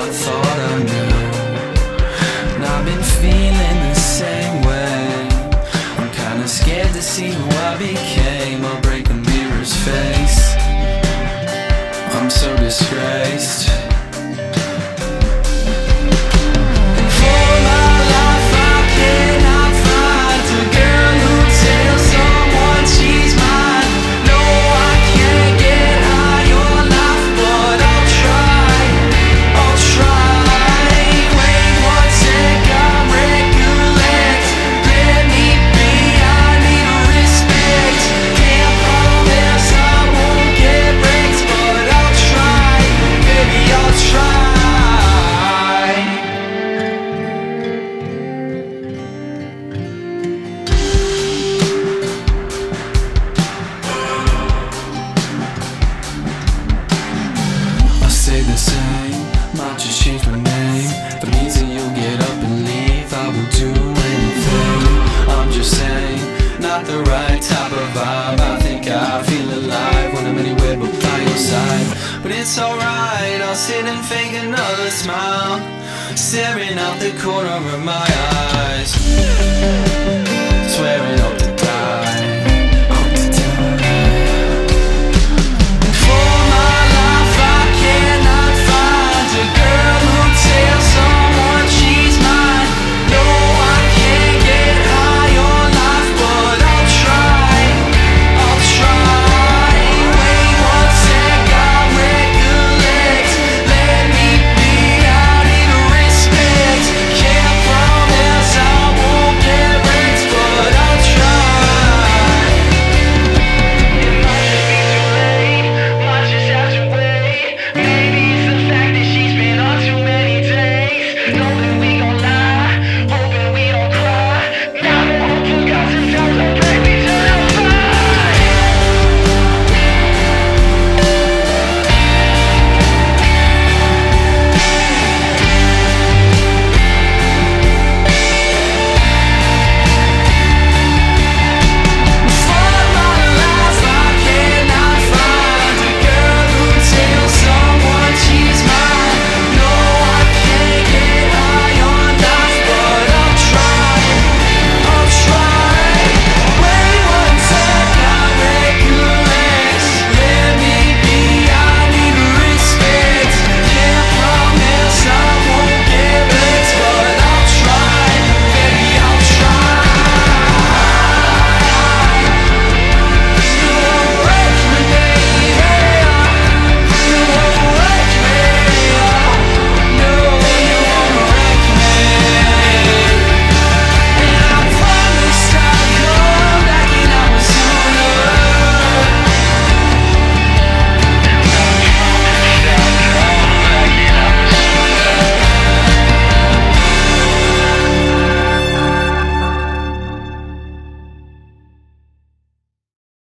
I thought it's alright. I'll sit and fake another smile, staring out the corner of my eyes.